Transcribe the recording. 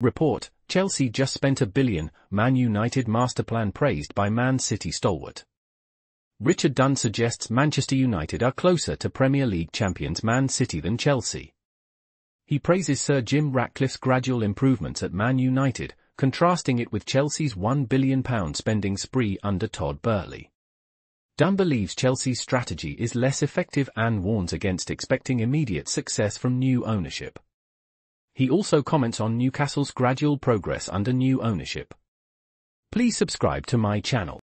Report, Chelsea just spent a billion, Man United master plan praised by Man City stalwart. Richard Dunne suggests Manchester United are closer to Premier League champions Man City than Chelsea. He praises Sir Jim Ratcliffe's gradual improvements at Man United, contrasting it with Chelsea's £1 billion spending spree under Todd Boehly. Dunne believes Chelsea's strategy is less effective and warns against expecting immediate success from new ownership. He also comments on Newcastle's gradual progress under new ownership. Please subscribe to my channel.